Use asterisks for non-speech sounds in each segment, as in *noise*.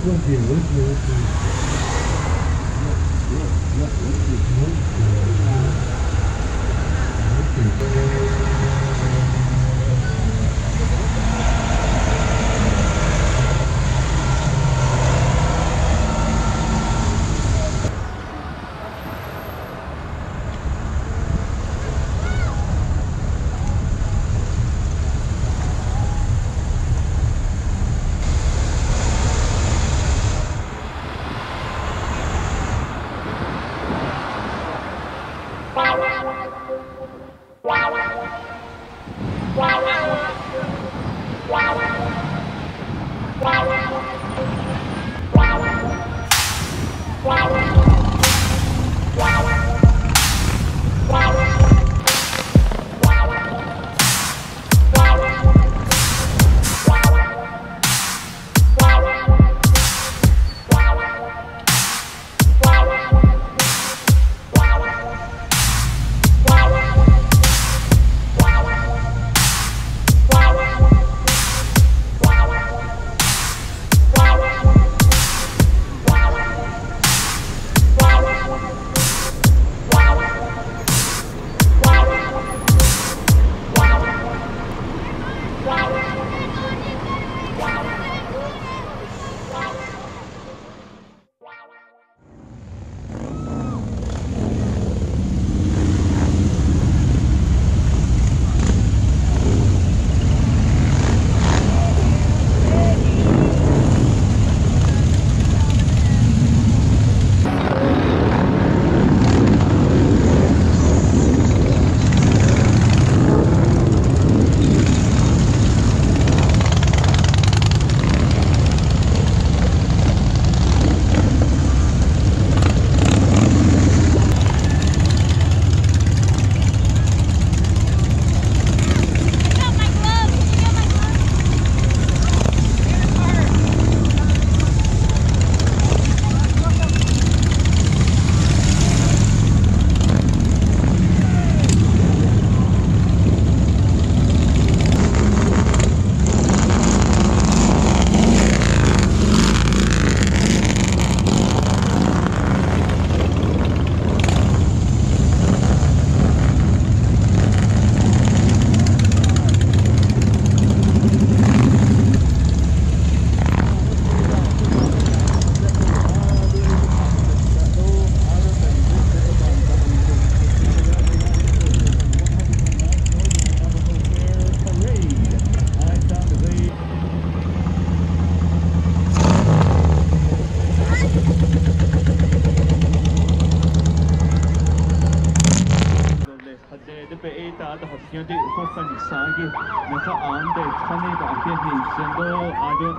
Công. Da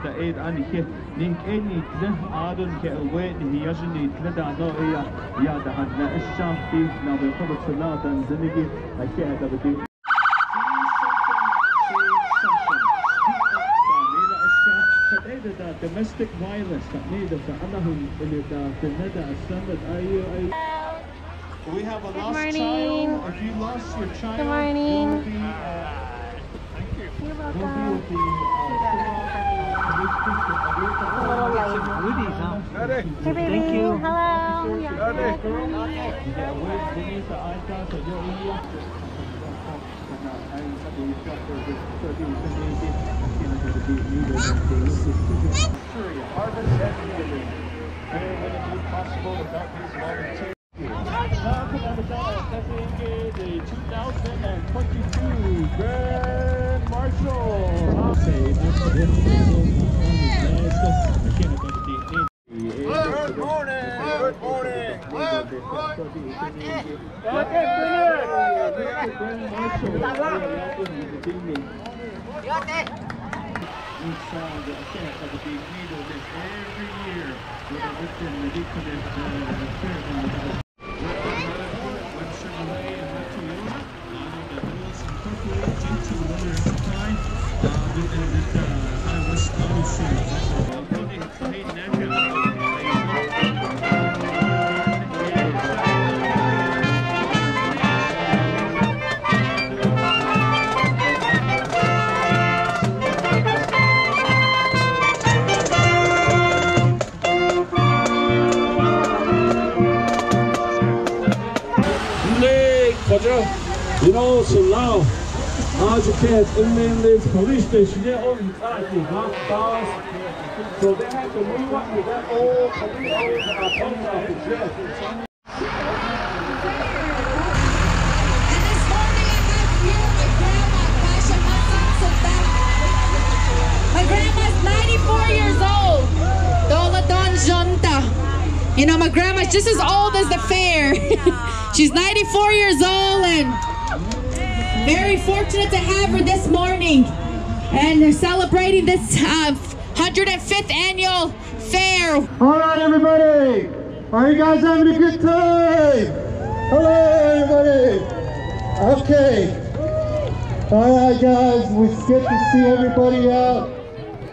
da an ke ning eni gzeh adun ke awe ni yajni tlada no iya ya da hadna isham fi na bi qabr salatan zinigi ake da bi domestic violence that need of the Allahum اللي دا في الندى السند أي أي We have a Good lost morning. child. If you lost your child, Good morning. We'll be, uh, Thank you. You're welcome. We'll be uh, Hey, baby. Thank you. Hello. The 2022 Grand Marshal. Every year with a written ridiculous uh, große Lauf. Also geht um in hier oben zeigen, was das. So they have to move up that all coming over. My grandma's 94 years old. Dola Don Junta. You know, my grandma's just as old as the fair. *laughs* She's 94 years old and very fortunate to have her this morning. And they're celebrating this uh, 105th annual fair. All right, everybody. Are you guys having a good time? Hello, everybody. Okay. All right, guys. It's good to see everybody out.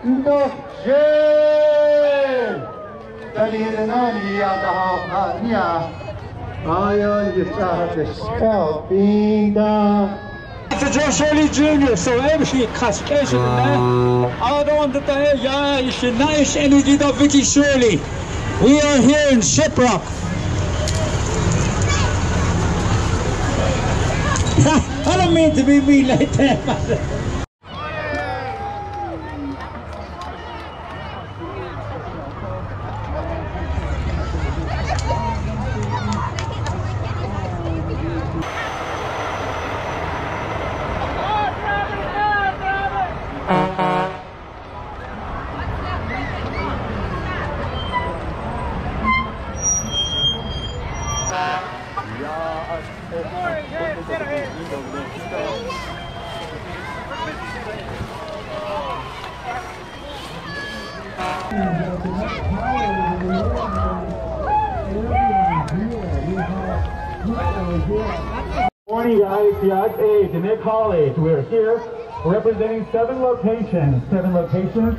Look, Jay. Daddy and Nani out the house. Yeah. I just got the scout being down. It's Joe Shirley Jr., so every classification there. I don't want to tell you, yeah, it's a nice energy of Vikki Shirley. We are here in Shiprock. *laughs* I don't mean to be mean like that. Morning guys, yes, age, and at college. We're here representing seven locations. Seven locations.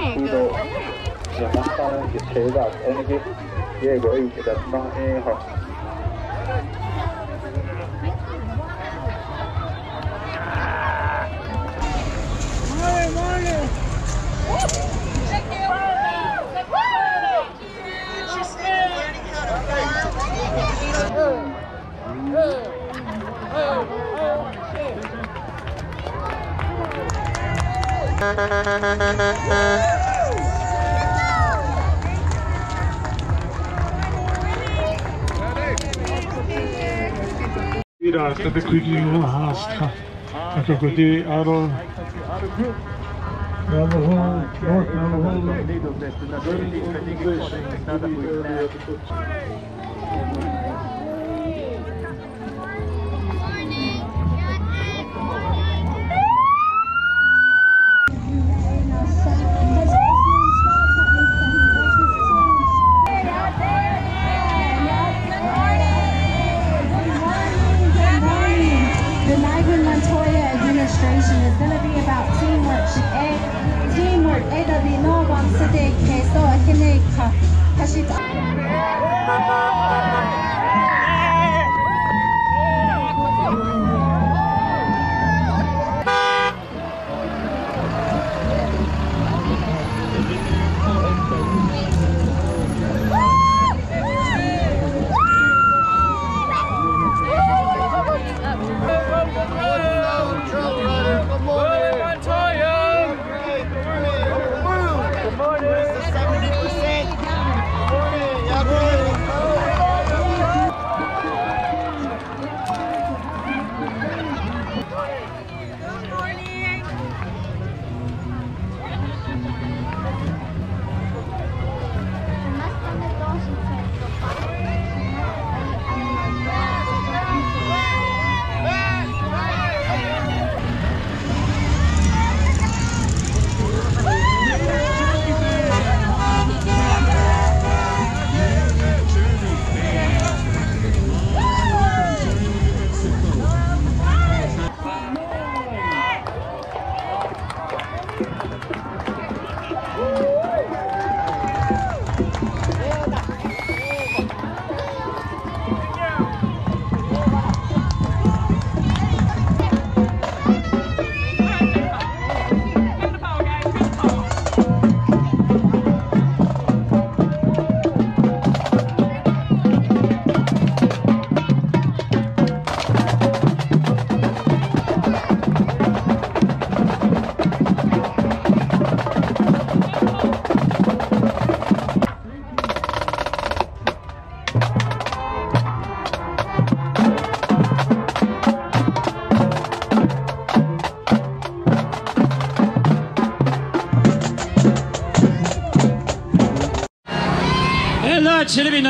후도 양반사는 제가 오늘게 예고 이렇게 남방에 하 Thank you. Aaron. Ja, we gaan, ja, we gaan. Montoya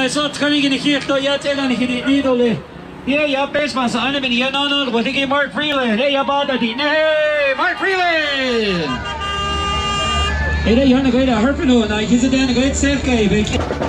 So in here to yat ela ni hidi ni dole. Yeah, ya best mas ana bin ya no no what again Mark Freeland. Hey, bada di. Hey, Mark Freeland. Hey, da yana gaida harfino na kiza da na gaida safe kai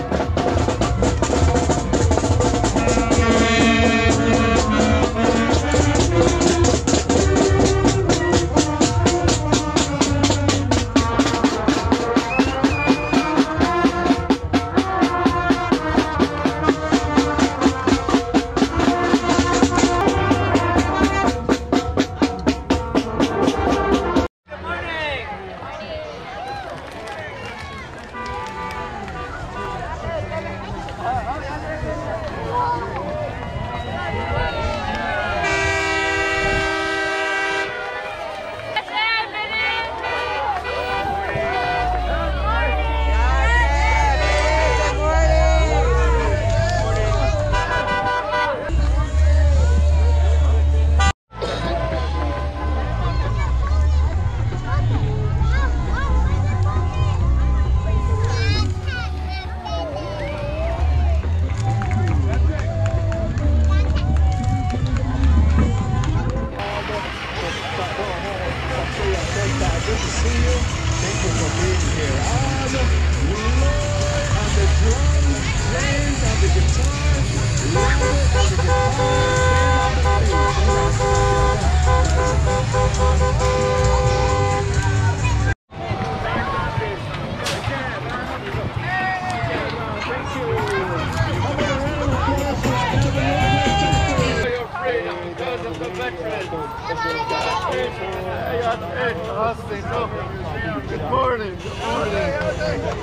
Good morning. Good morning.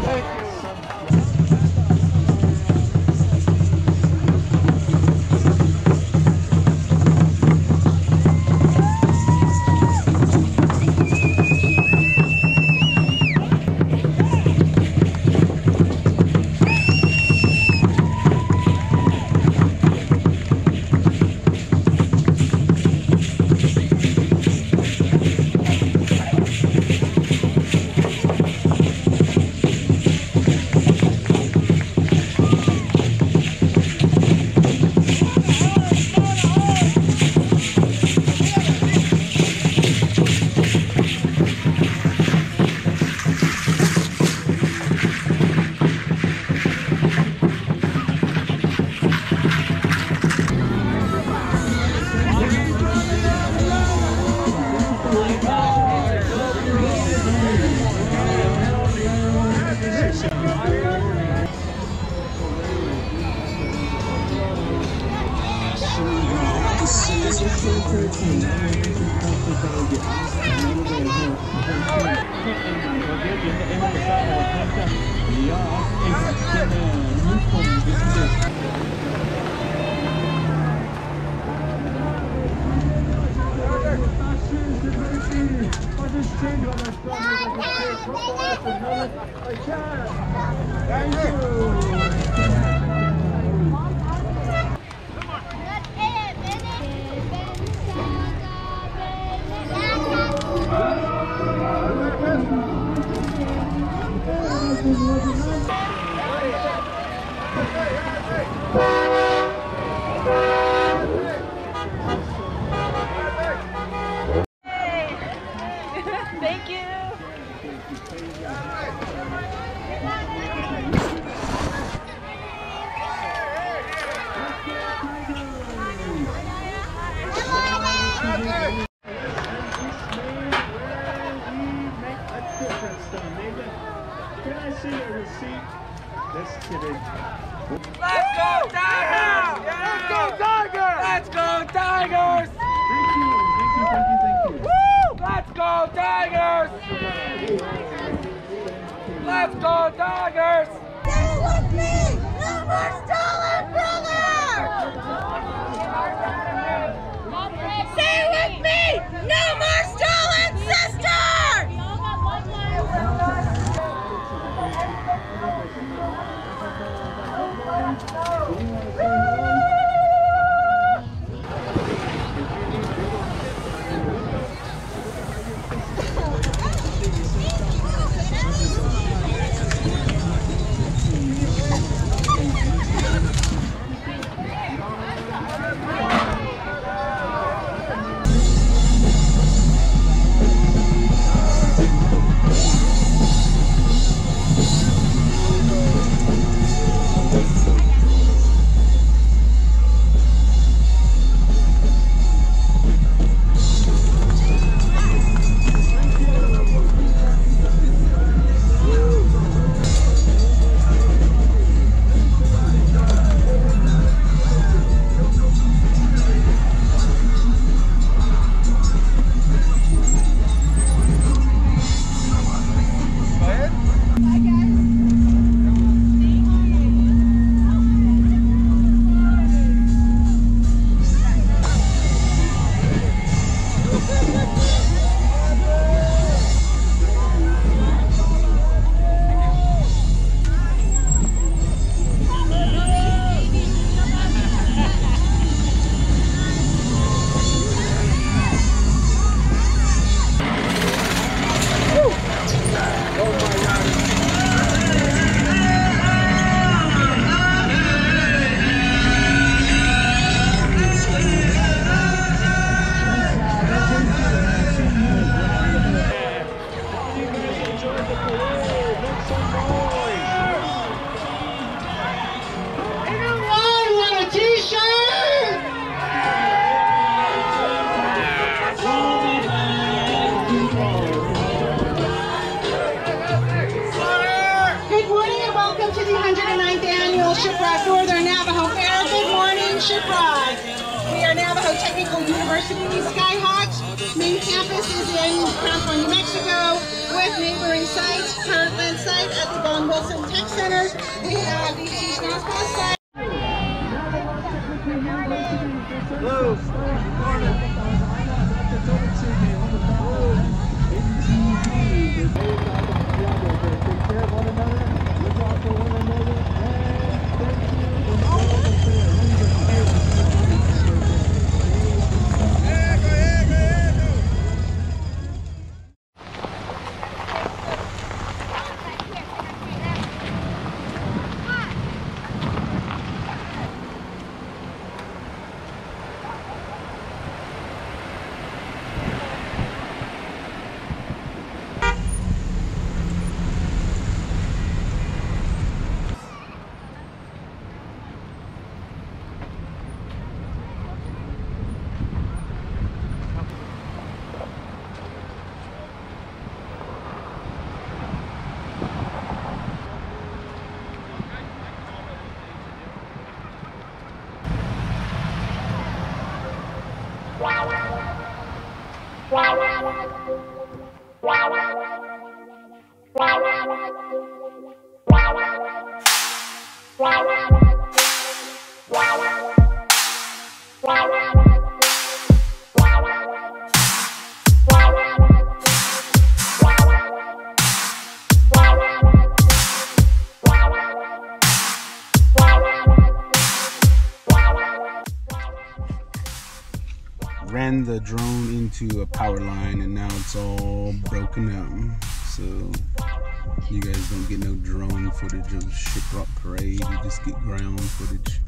Thank you. Thank Thank you. Technical University Skyhawks. Main campus is in Pampona, New Mexico, with neighboring sites, Kirtland site at the Von Wilson Tech Center. We have the Chief Naspa site. Ran the drone into a power line and now it's all broken up. So you guys don't get no drone footage of the Shiprock Parade, you just get ground footage.